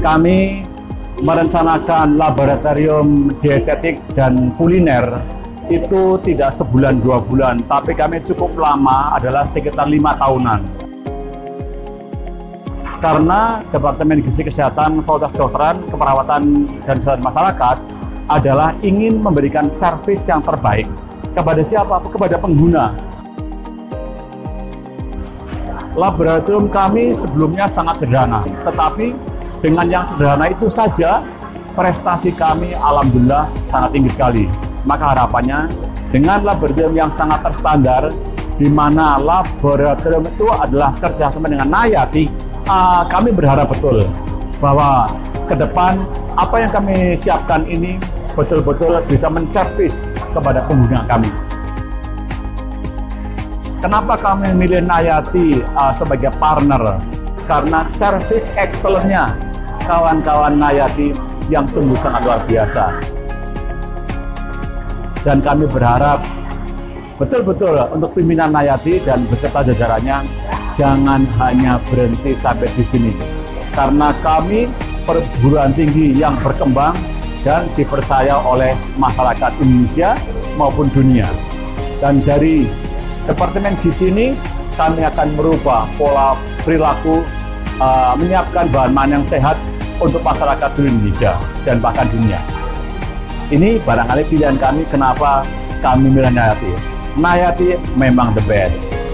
kami merencanakan laboratorium dietetik dan kuliner itu tidak sebulan dua bulan, tapi kami cukup lama adalah sekitar lima tahunan. Karena Departemen Gizi Kesehatan Fakultas Kedokteran, Keperawatan dan Kesehatan Masyarakat adalah ingin memberikan servis yang terbaik kepada siapa? Kepada pengguna. Laboratorium kami sebelumnya sangat sederhana, tetapi dengan yang sederhana itu saja prestasi kami alhamdulillah sangat tinggi sekali. Maka harapannya dengan laboratorium yang sangat terstandar, di mana laboratorium itu adalah kerjasama dengan Nayati, uh, kami berharap betul bahwa ke depan apa yang kami siapkan ini betul-betul bisa menservis kepada pengguna kami. Kenapa kami memilih Nayati uh, sebagai partner? Karena service excellence-nya kawan-kawan Nayati yang sungguh sangat luar biasa. Dan kami berharap betul-betul untuk pimpinan Nayati dan beserta jajarannya jangan hanya berhenti sampai di sini. Karena kami perguruan tinggi yang berkembang dan dipercaya oleh masyarakat Indonesia maupun dunia. Dan dari Departemen Gizi ini kami akan merubah pola perilaku uh, menyiapkan bahan-bahan yang sehat untuk masyarakat seluruh Indonesia dan bahkan dunia. Ini barangkali pilihan kami kenapa kami milih Nayati. Nayati memang the best.